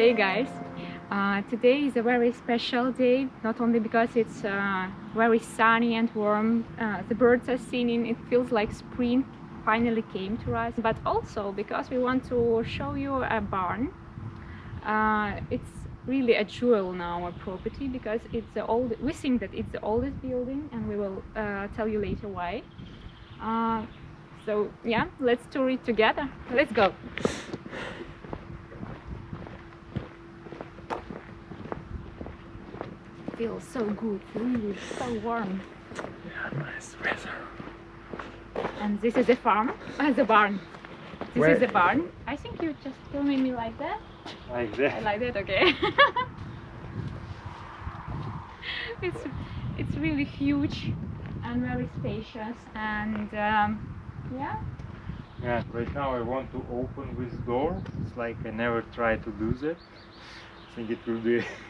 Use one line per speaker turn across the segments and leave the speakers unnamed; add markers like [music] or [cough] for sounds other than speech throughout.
Hey guys, uh, today is a very special day, not only because it's uh, very sunny and warm, uh, the birds are singing, it feels like spring finally came to us, but also because we want to show you a barn. Uh, it's really a jewel in our property because it's the old, we think that it's the oldest building and we will uh, tell you later why. Uh, so yeah, let's tour it together. Let's go. Feels so good, really so warm.
Yeah, nice weather.
And this is a farm, uh, the barn. This
Where-
is the barn. I think you just filming me like that.
Like
I
that.
like that, okay. [laughs] it's it's really huge and very spacious and um, yeah.
Yeah, right now I want to open this door. It's like I never tried to do that. I think it will be [laughs]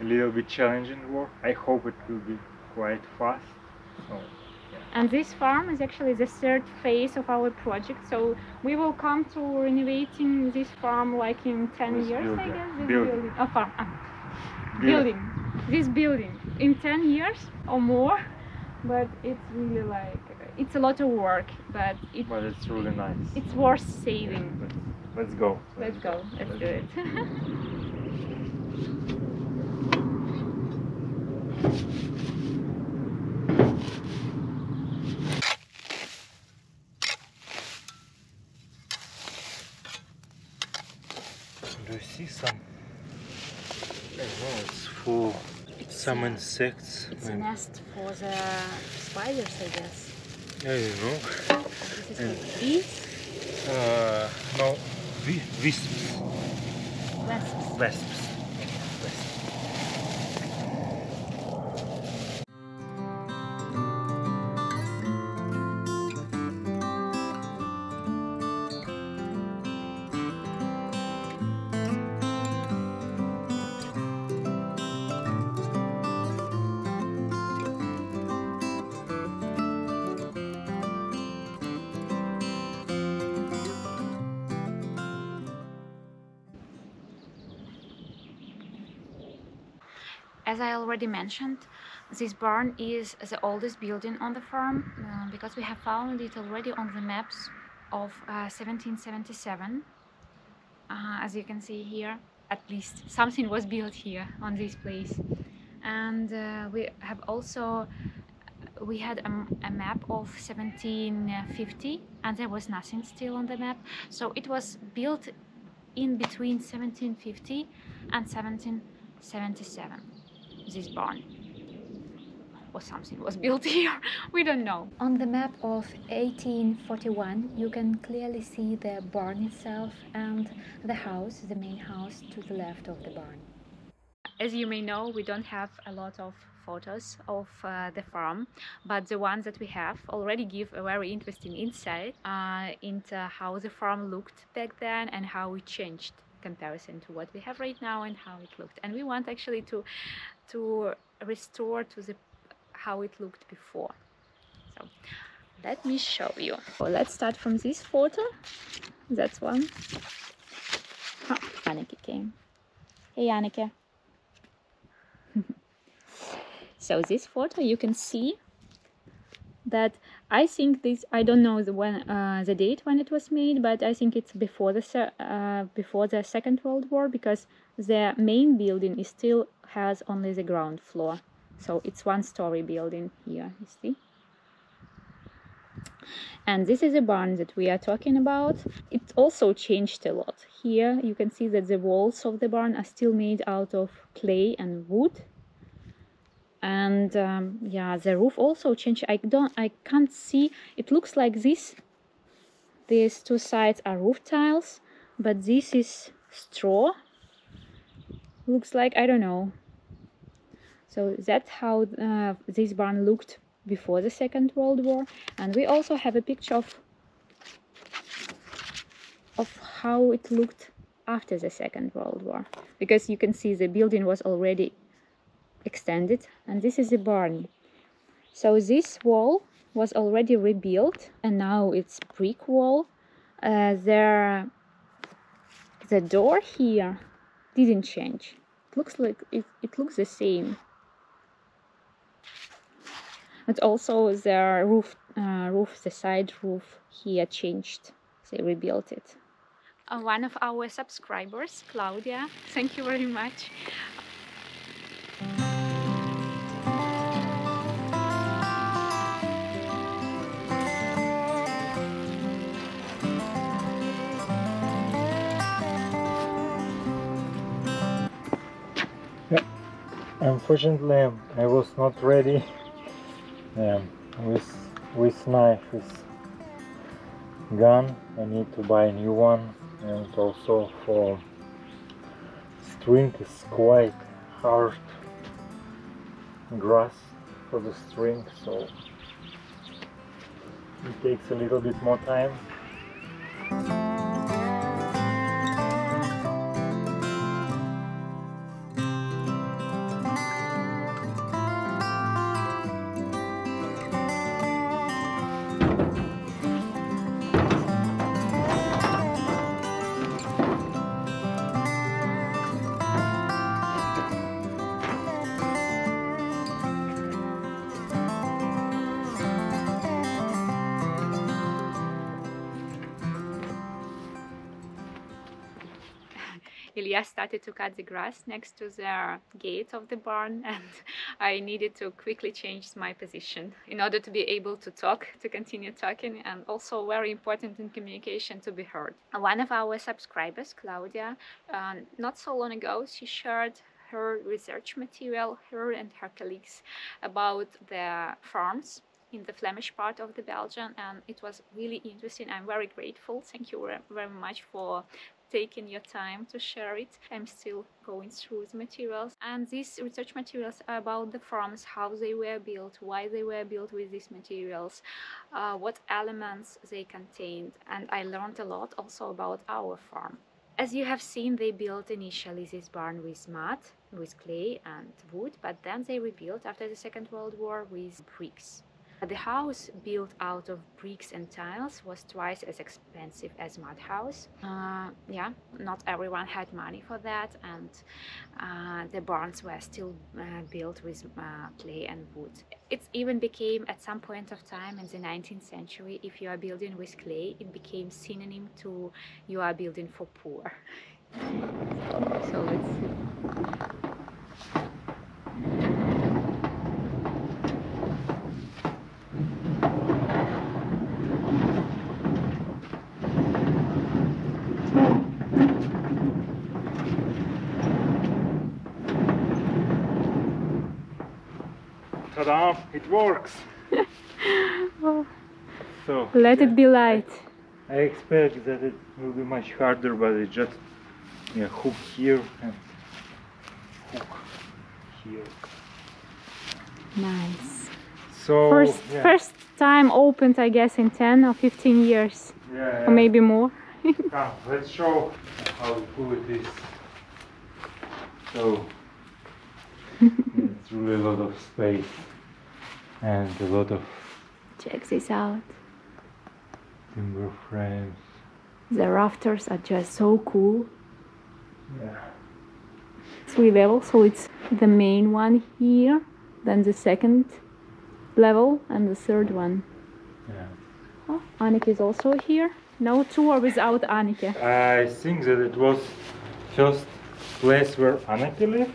a little bit challenging work. I hope it will be quite fast. So,
And this farm is actually the third phase of our project. So we will come to renovating this farm like in 10
This
years, I guess. This
Building.
Oh, farm. ah,
build-
building. This building in 10 years or more. But it's really like, it's a lot of work, but it,
But it's really nice.
it's worth
Yeah,
saving.
let's, let's go.
Let's go. Let's do it. [laughs]
Do you see some? I don't know, it's full. Some insects.
It's a
and-
nest for the spiders, I guess.
I don't know.
This is
Yeah.
like bees,
Uh, no, vi- wisps.
Wasps.
Wasps.
Already mentioned, this barn is the oldest building on the farm uh, because we have found it already on the maps of uh, 1777. Uh, as you can see here, at least something was built here on this place. And uh, we have also we had a, a map of 1750 and there was nothing still on the map. So it was built in between 1750 and 1777 this barn or something was built [laughs] here. We don't know.
On the map of 1841, you can clearly see the barn itself and the house, the main house to the left of the barn.
as you may know we don't have a lot of photos of uh, the farm but the ones that we have already give a very interesting insight uh, into how the farm looked back then and how it changed comparison to what we have right now and how it looked. And we want actually to to restore to the how it looked before. So let me show you. So let's start from this photo. That's one. Ah, oh, Anneke came. Hey Anneke [laughs] so this photo you can see that I think this I don't know the when uh, the date when it was made but I think it's before the uh, before the Second World War because the main building is still has only the ground floor. So it's one story building here you see. And this is a barn that we are talking about. It also changed a lot. Here you can see that the walls of the barn are still made out of clay and wood and um, yeah the roof also changed. I don't i can't see. It looks like this. These two sides are roof tiles but this is straw. Looks like i don't know. So that's how uh, this barn looked before the second world war. And we also have a picture of of how it looked after the second world war. Because you can see the building was already extended and this is a barn so this wall was already rebuilt and now it's brick wall uh, there the door here didn't change. It looks like it, it looks the same. But also the roof, uh, roof, the side roof here changed. They rebuilt it. Uh, one of our subscribers, Claudia, thank you very much.
Unfortunately, I was not ready [laughs] um, with with knife with gun. I need to buy a new one, and also for string is quite hard grass for the string, so it takes a little bit more time.
Ilya started to cut the grass next to the gate of the barn [laughs] and I needed to quickly change my position in order to be able to talk, to continue talking and also very important in communication to be heard. One of our subscribers, Claudia, uh, not so long ago, she shared her research material, her and her colleagues, about the farms in the Flemish part of the Belgium and it was really interesting. I'm very grateful. Thank you very much for taking your time to share it. I'm still going through the materials and these research materials are about the farms, how they were built, why they were built with these materials, uh, what elements they contained and I learned a lot also about our farm. As you have seen, they built initially this barn with mud, with clay and wood, but then they rebuilt after the Second World War with bricks. The house built out of bricks and tiles was twice as expensive as mud house. Uh, yeah, not everyone had money for that and uh, the barns were still uh, built with uh, clay and wood. It even became at some point of time in the 19th century, if you are building with clay, it became synonym to you are building for poor. so let's see.
Ta-da! It works!
oh, [laughs]
So
let
yeah,
it be light.
I expect that it will be much harder, but it just yeah, hook here and hook here.
Nice.
So
First,
yeah,
first time opened, I guess, in 10 or 15 years,
yeah,
or maybe more.
Come, [laughs] ah, let's show how cool it is. So it's really a lot of space and a lot of
Check this out.
timber frames.
The rafters are just so cool.
Yeah.
Three levels, so it's the main one here, then the second level, and the third one.
Yeah.
Oh, is also here. No tour without Anneke.
I think that it was first place where Anneke lived.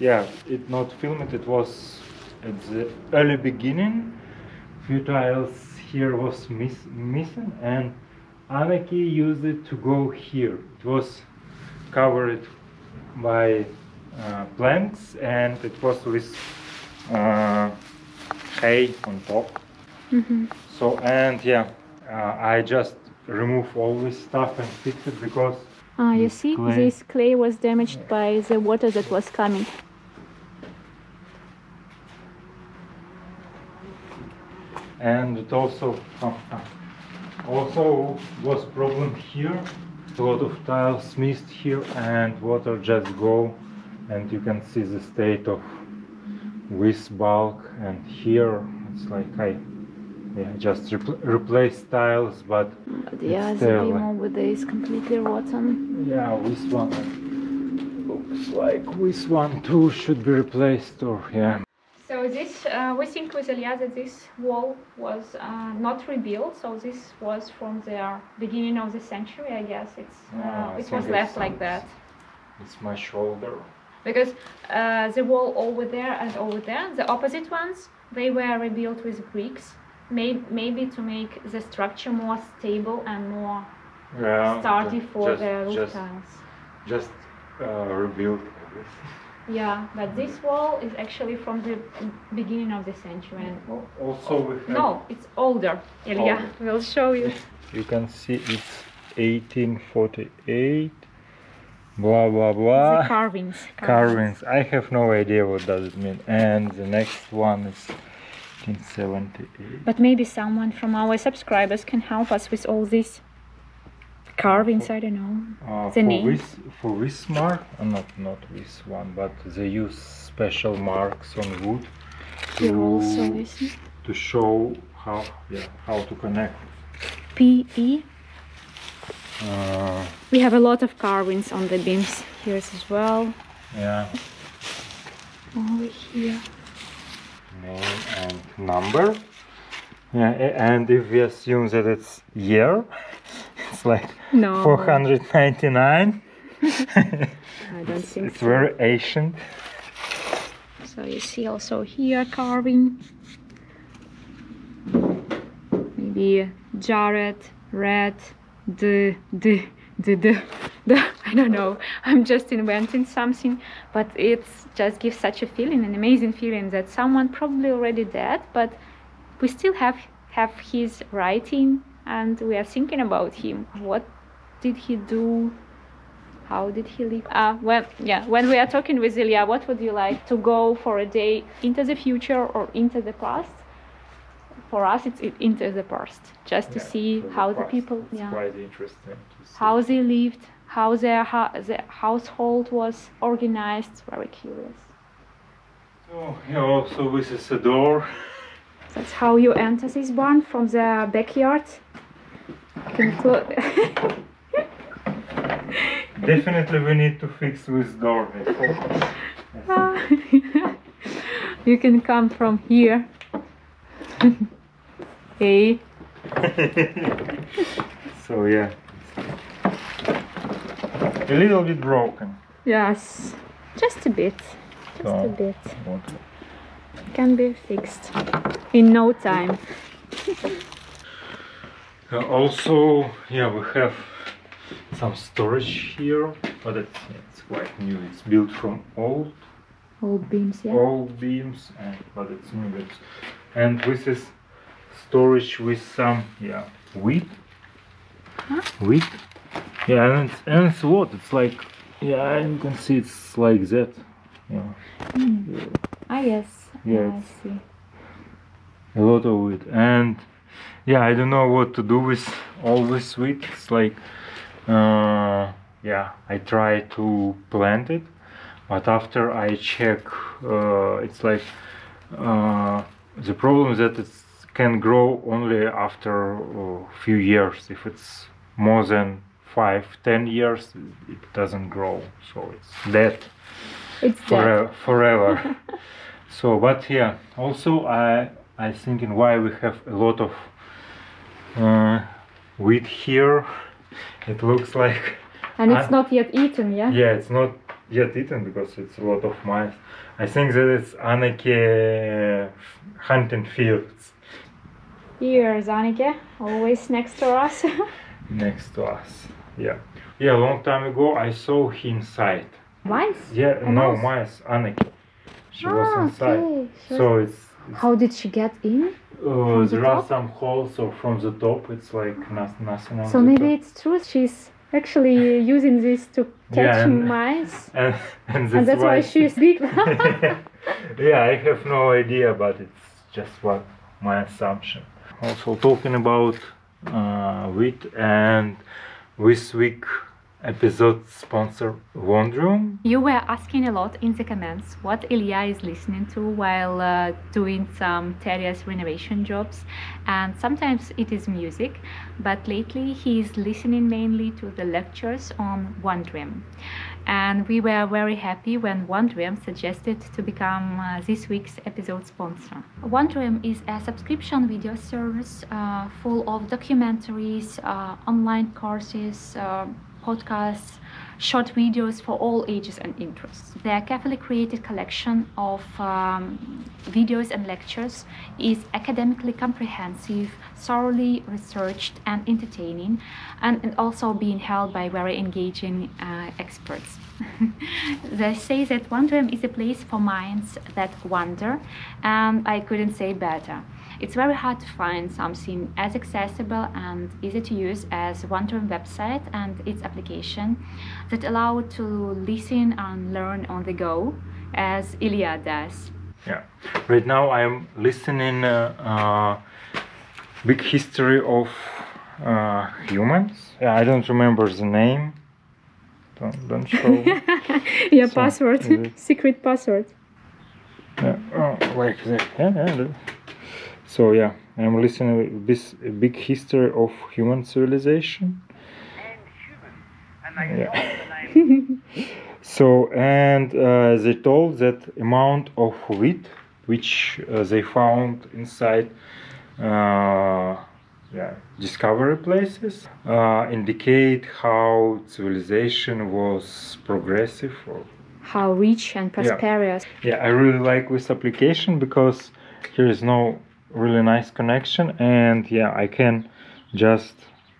Yeah, it not filmed. It was at the early beginning. Few tiles here was miss, missing, and Anneke used it to go here. It was covered by uh, planks, and it was with uh, hay on top.
hmm
So and yeah, uh, I just remove all this stuff and fix it because
Ah, you see,
clay.
this clay was damaged by the water that was coming.
And it also uh, uh, also was problem here. A lot of tiles missed here and water just go and you can see the state of this bulk and here it's like I yeah just repl replace tiles but
But yeah,
It's
beam
like-
over there is completely rotten.
yeah this one looks like this one too should be replaced or yeah.
This, uh, we think with Ilya that this wall was uh, not rebuilt. So this was from the beginning of the century, I guess. It's
Ah,
uh, it was left like that
It's my shoulder.
because uh, the wall over there and over there, the opposite ones, they were rebuilt with bricks. May- maybe to make the structure more stable and more
Yeah.
sturdy for
just,
the roof
just,
tiles.
just uh, rebuild everything. [laughs]
Yeah, but this wall is actually from the beginning of the century. And
Also we have
no, it's older. Ilya
Older.
will show you. [laughs]
You can see it's 1848. Blah blah blah.
the carvings.
Carvings. I have no idea what does it mean. And the next one is 1878.
But maybe someone from our subscribers can help us with all these carvings. I don't know.
Uh,
The
for
name?
this for this mark, uh, not not this one, but they use special marks on wood to to show how yeah how to connect.
P E.
Uh,
We have a lot of carvings on the beams here as well.
yeah,
Over here.
name and number. Yeah, and if we assume that it's year, it's like
No,
499. [laughs]
I don't think
It's
so.
very ancient.
So you see also here carving. Maybe Jared, Red, the the the the the I don't know. I'm just inventing something, but it just gives such a feeling, an amazing feeling that someone probably already dead, but we still have have his writing and we are thinking about him. What did he do? How did he live? Uh, well, yeah, when we are talking with Ilya, what would you like to go for a day into the future or into the past? For us, it's into the past, just to
Yeah,
see
for the
how the people,
It's
yeah,
quite interesting
how they lived, how their ha- the household was organized. Very curious.
So yeah, also this is a door.
That's how you enter this barn from the backyard. You can clo- [laughs]
Definitely we need to fix this door. [laughs]
You can come from here. [laughs] hey.
so yeah, a little bit broken.
Yes, just a bit. Just a bit.
what?
Can be fixed in no time.
Uh, also, yeah, we have some storage here, but it's, it's quite new. It's built from old
Old beams, yeah.
old beams, and, but it's new beams. And this is storage with some yeah wheat.
Huh?
Wheat. Yeah, and it's, and it's what? It's like yeah, you can see it's like that. Yeah,
Ah, yes.
Yeah,
I see.
a lot of wheat, and yeah, I don't know what to do with all this wheat. It's like uh, yeah, I try to plant it, but after I check, uh, it's like uh, the problem is that it can grow only after a few years. If it's more than five, ten years, it doesn't grow, so it's dead
It's dead.
forever. forever. [laughs] so, but yeah, also I I thinking why we have a lot of uh, wheat here. It looks like
And it's not yet eaten, yeah?
yeah, it's not yet eaten because it's a lot of mice. I think that it's Anneke hunting fields
Here, Zanike, always next to us. [laughs]
next to us. Yeah, yeah. A long time ago, I saw him inside.
Mice?
Yeah,
A
no mice. Anneke. She was
Ah,
inside.
okay. She
So it's, it's
How did she get in?
Uh,
the
there are
top?
some holes, so from the top it's like not, nothing on
So maybe
top.
it's true she's actually [laughs] using this to
Yeah,
catch
and-
mice. [laughs]
And, and that's,
And that's why she's [laughs] big.
yeah, I have no idea, but it's just what my assumption. Also talking about uh, wheat and this week episode sponsor Wondrium.
You were asking a lot in the comments what Ilya is listening to while uh, doing some terrace renovation jobs, and sometimes it is music, but lately he is listening mainly to the lectures on Wondrium. And we were very happy when Wondrium suggested to become uh, this week's episode sponsor. Wondrium is a subscription video service uh, full of documentaries, uh, online courses, uh, podcasts, short videos for all ages and interests. Their carefully created collection of um, videos and lectures is academically comprehensive, thoroughly researched and entertaining, and, and also being held by very engaging uh, experts. [laughs] they say that Wondrium is a place for minds that wander, and I couldn't say better. It's very hard to find something as accessible and easy to use as Wondrium website and its application that allow to listen and learn on the go as Ilya does.
Yeah, right now I'm listening uh, uh, big history of uh, humans. Yeah, I don't remember the name. Don't, don't show. [laughs]
Your
So,
password, [laughs] secret password.
yeah, oh, like that. Yeah, yeah. The- So yeah, I'm listening this big history of human civilization. Yeah. [laughs] so and uh, they told that amount of wheat which uh, they found inside uh, yeah, discovery places uh, indicate how civilization was progressive or
How rich and prosperous.
yeah i really like this application because here is no really nice connection and yeah i can just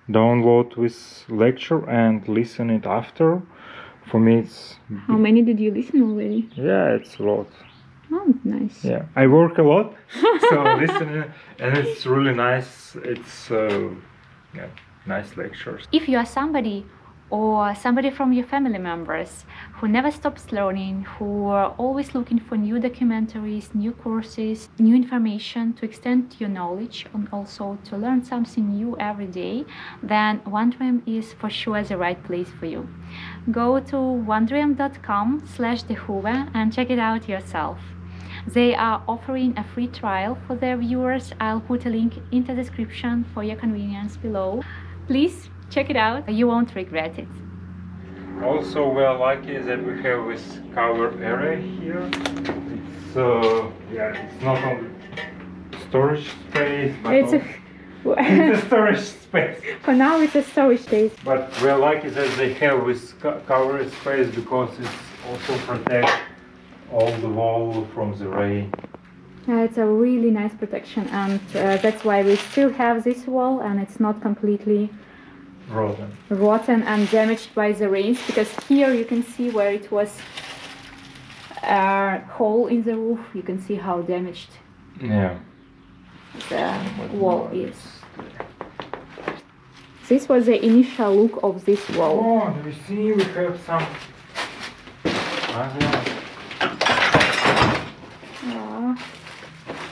download this lecture and listen it after for me it's
How many did you listen already?
yeah it's a lot
Oh, nice.
yeah i work a lot so [laughs] listening and it's really nice it's uh, yeah nice lectures
If you are somebody or somebody from your family members who never stops learning, who are always looking for new documentaries, new courses, new information to extend your knowledge and also to learn something new every day, then Wondrium is for sure the right place for you. Go to wondrium.com slash dehoeve and check it out yourself. They are offering a free trial for their viewers. I'll put a link in the description for your convenience below. Please check it out, you won't regret it.
Also, we are lucky that we have this cover area here. It's uh, yeah, it's not only storage space, but
It's [laughs] [laughs]
it's a storage space.
for now it's a storage space.
But we are lucky that they have this co- cover space because it's also protect all the wall from the rain.
Uh, it's a really nice protection and uh, that's why we still have this wall and it's not completely
Rotten.
rotten and damaged by the rains because here you can see where it was uh, a hole in the roof. You can see how damaged
Yeah.
the wall is. This was the initial look of this wall.
Oh, do you see? We have some. other
Aw.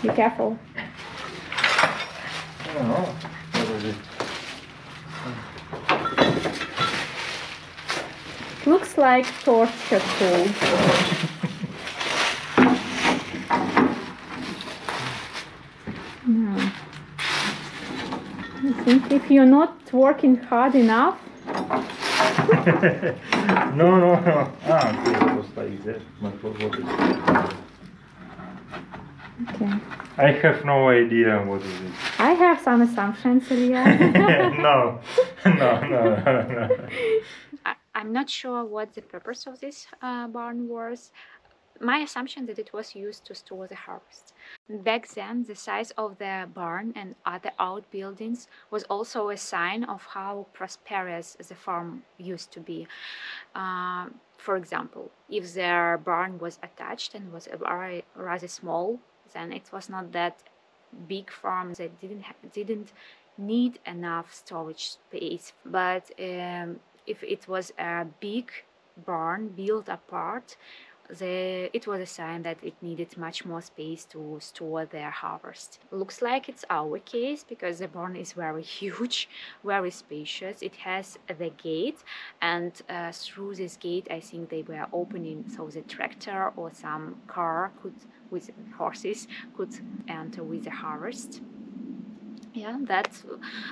Be careful.
I don't know. What is it?
Looks like torture tool. No. I think if you're not working hard enough, [laughs]
no, no, no. Ah, okay, it was like that. But what, what is it?
okay.
I have no idea what is it.
I have some assumptions, Ilya. [laughs] [laughs]
no, no, no, no, no.
I'm not sure what the purpose of this uh, barn was. My assumption that it was used to store the harvest. Back then, the size of the barn and other outbuildings was also a sign of how prosperous the farm used to be. Uh, for example, if their barn was attached and was rather small, then it was not that big farm that didn't didn't need enough storage space. But um, if it was a big barn built apart,
the, it was a sign that it needed much more space to store their harvest. Looks like it's our case because the barn is very [laughs] huge, very spacious. It has the gate, and uh, through this gate, I think they were opening so the tractor or some car could, with horses, could enter with the harvest yeah that's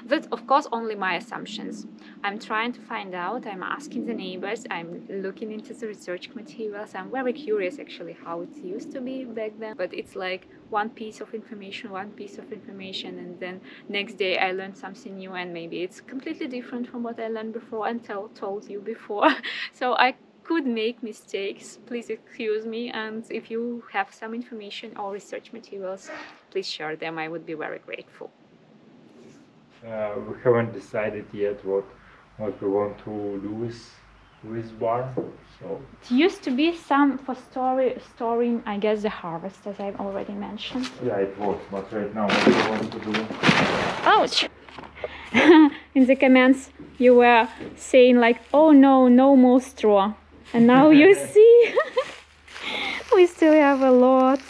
that's of course only my assumptions. I'm trying to find out i'm asking the neighbors i'm looking into the research materials i'm very curious actually how it used to be back then but it's like one piece of information one piece of information and then next day i learned something new and maybe it's completely different from what i learned before and tell, told you before. [laughs] So i could make mistakes please excuse me and if you have some information or research materials please share them i would be very grateful
uh, we haven't decided yet what what we want to do with with barn. So
It used to be some for story, storing, I guess, the harvest, as I've already mentioned.
yeah, it was. But right now, what we want to do?
Ouch! [laughs] In the comments, you were saying like, "Oh no, no more straw," and now you [laughs] see, [laughs] we still have a lot,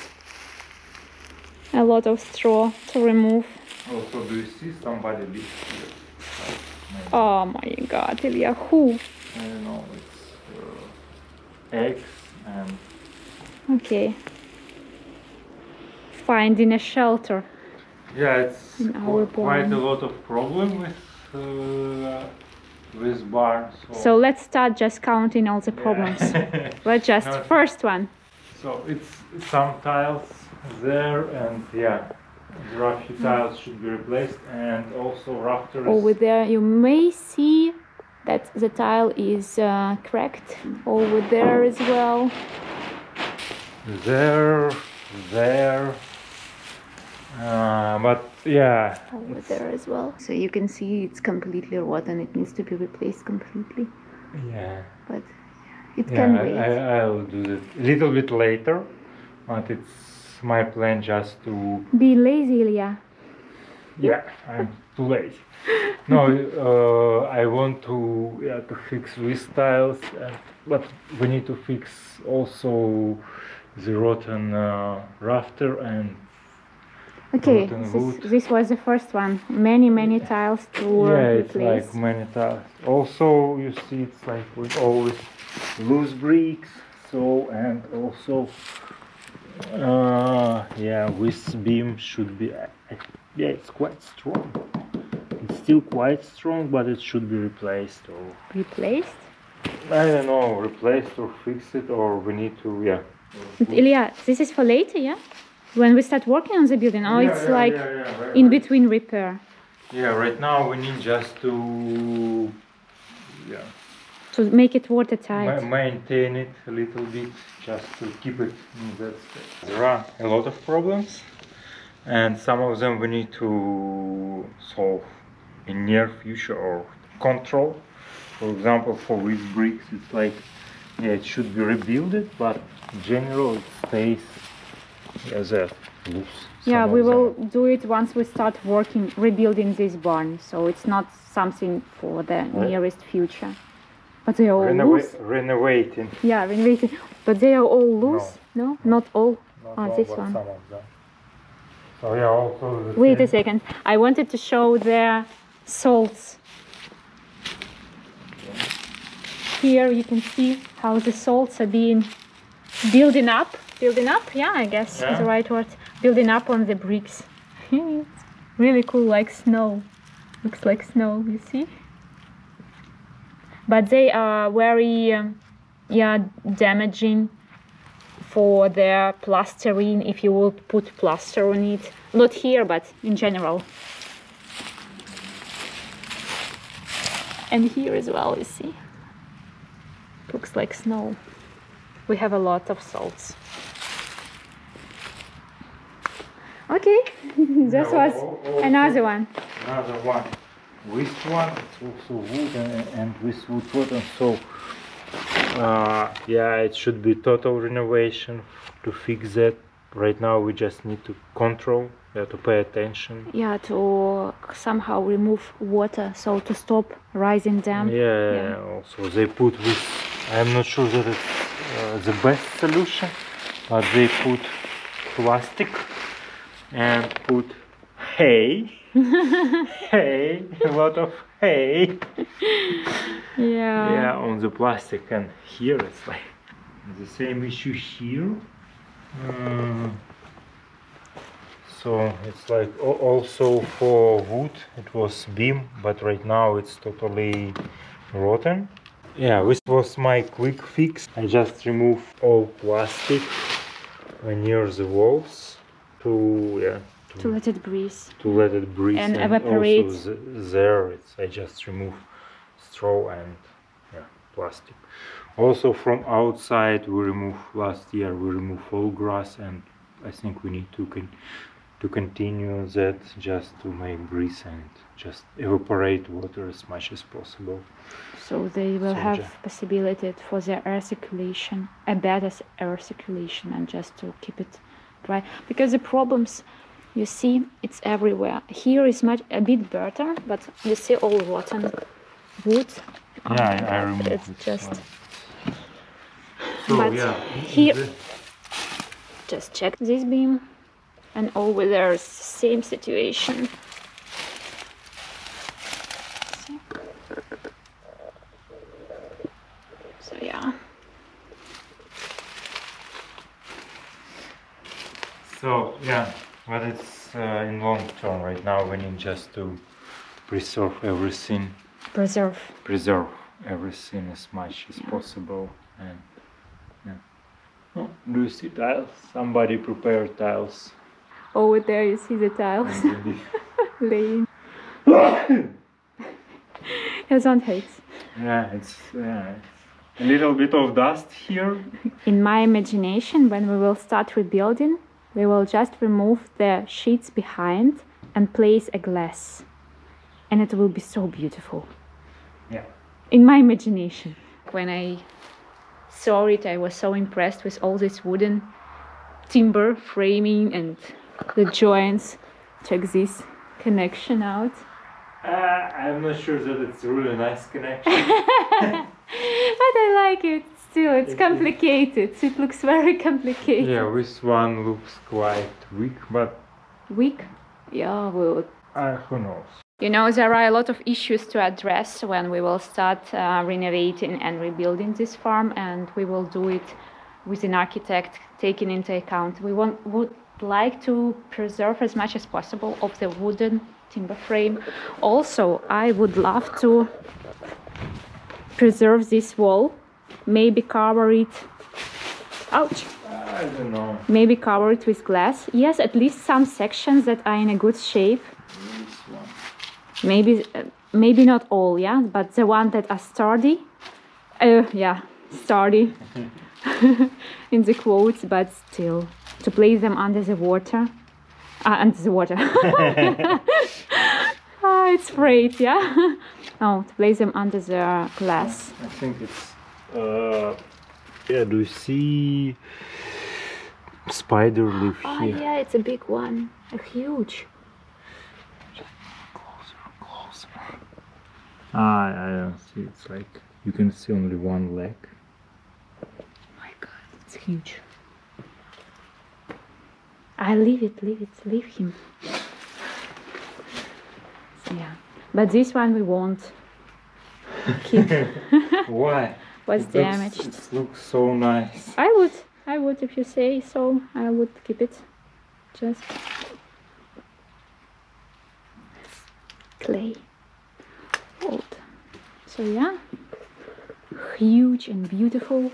a lot of straw to remove.
Also, do you see somebody lives here? Like,
Oh my God, Ilya, who?
I don't know. It's uh, eggs and
Okay. Finding a shelter.
yeah, it's qu- quite a lot of problem with uh, with barn. So,
So let's start just counting all the
yeah.
problems. [laughs] Let's just
No.
first one.
So it's some tiles there, and yeah, the rough tiles should be replaced, and also rafters.
Over there, you may see that the tile is uh, cracked. Over there as well.
There, there. Uh, but yeah,
Over there as well. So you can see it's completely rotten. It needs to be replaced completely.
yeah,
But it
yeah.
can wait.
I, I'll do that a little bit later, but it's my plan just to.
Be lazy, Ilya.
Yeah, I'm too lazy. [laughs] No, uh, I want to yeah to fix these tiles, and, but we need to fix also the rotten uh, rafter and
Okay, this, this was the first one. Many, many tiles to
yeah, it's like many tiles. Also, you see, it's like with always loose bricks. So and also, uh, yeah, this beam should be. uh, Yeah, it's quite strong. It's still quite strong, but it should be replaced or
Replaced?
I don't know, replaced or fix it, or we need to, yeah.
But Ilya, this is for later, yeah? When we start working on the building, or
Yeah,
it's
yeah,
like
yeah, right,
in between repair
Yeah, right now we need just to, yeah,
to make it
ma-
watertight.
maintain it a little bit, just to keep it in that state. There are a lot of problems, and some of them we need to solve in near future or control. For example, for these bricks, it's like, yeah, it should be rebuilt, but in general it stays as a loose.
Yeah, we
of them-
will do it once we start working, rebuilding this barn. So it's not something for the nearest future. But they are all
Renova-
loose.
renovating.
Yeah, renovating. But they are all loose. No, not all.
Not
Oh,
all,
this one.
Some of them. So yeah, also
Wait a second. I wanted to show the salts. Here you can see how the salts are being building up. Building up, yeah, I guess is the right word. Building up on the bricks. [laughs] really cool, like snow. Looks like snow, you see? But they are very, um, yeah, damaging for the plastering if you would put plaster on it. Not here, but in general. And here as well, you see. Looks like snow. We have a lot of salts. Okay, [laughs] this was
al- al-
another one.
Another one. This one, it's also wood and, and with wood rotten. So uh, yeah, it should be total renovation to fix that. Right now, we just need to control, yeah, to pay attention.
Yeah, to somehow remove water, so to stop rising dam.
yeah,
yeah.
also they put this. I'm not sure that it's uh, the best solution, but they put plastic and put hay, hay, a lot of hay,
Yeah.
yeah, on the plastic. And here it's like the same issue here. Uh, so it's like also for wood it was beam, but right now it's totally rotten. Yeah, this was my quick fix. I just remove all plastic near the walls to yeah
To let it breathe.
to let it breathe
And evaporate.
Also th- there, it's I just remove straw and yeah, plastic. Also from outside, we remove last year we remove all grass, and I think we need to con- to continue that just to make breeze and just evaporate water as much as possible.
So they will
So
have
ju-
possibility for their air circulation, a better air circulation, and just to keep it dry. Because the problems, you see, it's everywhere. Here is much a bit better, but you see all rotten wood.
Yeah, I, I remove
It's
it.
just
so- So
But
yeah,
here-
the-
just check this beam, and over there is same situation. See? So yeah.
So yeah, but it's uh, in long term right now. We need just to preserve everything,
Preserve.
preserve everything as much as possible, and yeah. Oh, do you see tiles? Somebody prepare tiles.
Over there you see the tiles [laughs] laying. [laughs] It don't
yeah, it's yeah, it's a little bit of dust here.
In my imagination, when we will start rebuilding, we will just remove the sheets behind and place a glass. And it will be so beautiful.
Yeah.
In my imagination. When I saw it, I was so impressed with all this wooden timber framing and the joints. Check this connection out.
Uh, I'm not sure that it's a really nice connection. [laughs]
But I like it still. It's
It is.
complicated. It looks very [laughs] complicated.
yeah, this one looks quite weak, but
Weak? Yeah, well,
uh, who knows?
You know, there are a lot of issues to address when we will start uh, renovating and rebuilding this farm, and we will do it with an architect taking into account. We want, would like to preserve as much as possible of the wooden timber frame. Also, I would love to preserve this wall, maybe cover it. Ouch!
I don't know.
Maybe cover it with glass. Yes, at least some sections that are in a good shape.
This one.
maybe uh, maybe not all yeah but the one that are sturdy uh, yeah sturdy [laughs] in the quotes but still to place them under the water uh, under the water [laughs] [laughs] ah, it's great yeah oh to place them under the glass
I think it's. Uh, yeah, do you see spider live
oh
here?
yeah it's a big one a huge
Closer, closer. Ah, I don't see. It's like you can see only one leg.
my god it's huge I leave it, leave it, leave him. So, yeah, but this one we won't keep. [laughs]
Why? [laughs]
Was
It looks-
damaged.
It looks so nice.
I would, I would if you say so. I would keep it. Just clay, old. So yeah, huge and beautiful.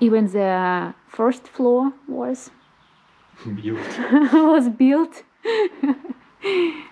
Even the first floor was [laughs]
Beautiful. [laughs]
was built [laughs]